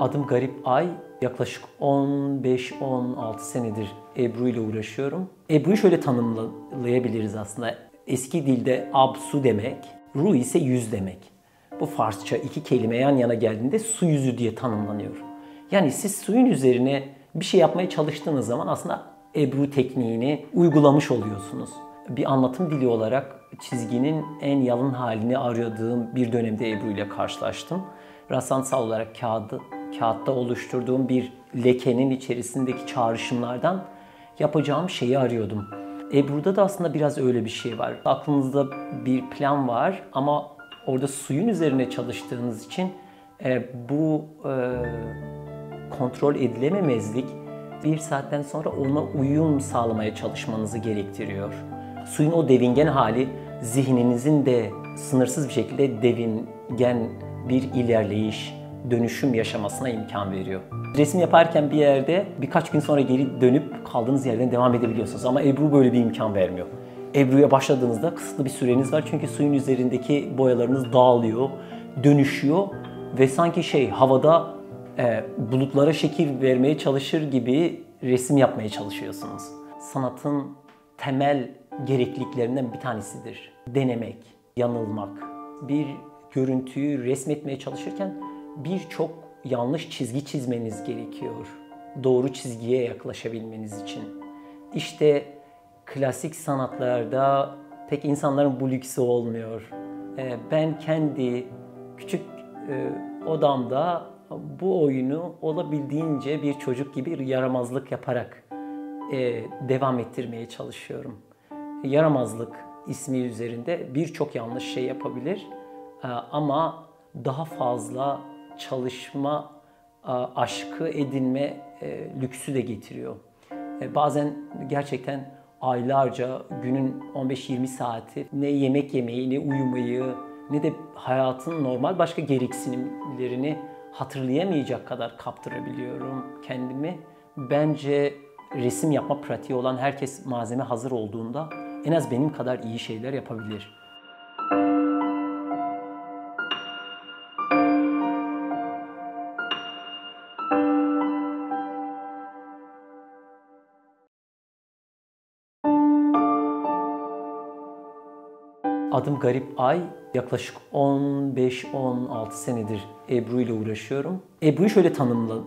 Adım Garip Ay. Yaklaşık 15-16 senedir Ebru ile uğraşıyorum. Ebru'yu şöyle tanımlayabiliriz aslında. Eski dilde ab su demek, ru ise yüz demek. Bu Farsça iki kelime yan yana geldiğinde su yüzü diye tanımlanıyor. Yani siz suyun üzerine bir şey yapmaya çalıştığınız zaman aslında Ebru tekniğini uygulamış oluyorsunuz. Bir anlatım dili olarak çizginin en yalın halini aradığım bir dönemde Ebru ile karşılaştım. Rastlantısal olarak kağıdı, kağıtta oluşturduğum bir lekenin içerisindeki çağrışımlardan yapacağım şeyi arıyordum. Ebru'da da aslında biraz öyle bir şey var. Aklınızda bir plan var ama orada suyun üzerine çalıştığınız için e, bu e, kontrol edilememezlik bir saatten sonra ona uyum sağlamaya çalışmanızı gerektiriyor. Suyun o devingen hali zihninizin de sınırsız bir şekilde devingen bir ilerleyiş, dönüşüm yaşamasına imkan veriyor. Resim yaparken bir yerde birkaç gün sonra geri dönüp kaldığınız yerden devam edebiliyorsunuz ama Ebru böyle bir imkan vermiyor. Ebru'ya başladığınızda kısıtlı bir süreniz var çünkü suyun üzerindeki boyalarınız dağılıyor, dönüşüyor ve sanki şey havada e, bulutlara şekil vermeye çalışır gibi resim yapmaya çalışıyorsunuz. Sanatın temel gerekliliklerinden bir tanesidir. Denemek, yanılmak. Bir görüntüyü resmetmeye çalışırken birçok yanlış çizgi çizmeniz gerekiyor. Doğru çizgiye yaklaşabilmeniz için. İşte klasik sanatlarda pek insanların bu lüksü olmuyor. E, ben kendi küçük e, odamda bu oyunu olabildiğince bir çocuk gibi yaramazlık yaparak e, devam ettirmeye çalışıyorum. Yaramazlık ismi üzerinde birçok yanlış şey yapabilir e, ama daha fazla çalışma aşkı edinme e, lüksü de getiriyor. E, bazen gerçekten aylarca günün 15-20 saati ne yemek yemeyi, ne uyumayı, ne de hayatın normal başka gereksinimlerini hatırlayamayacak kadar kaptırabiliyorum kendimi. Bence resim yapma pratiği olan herkes malzeme hazır olduğunda en az benim kadar iyi şeyler yapabilir. Adım Garip Ay. Yaklaşık 15-16 senedir Ebru ile uğraşıyorum. Ebru'yu şöyle tanımla,